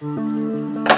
うん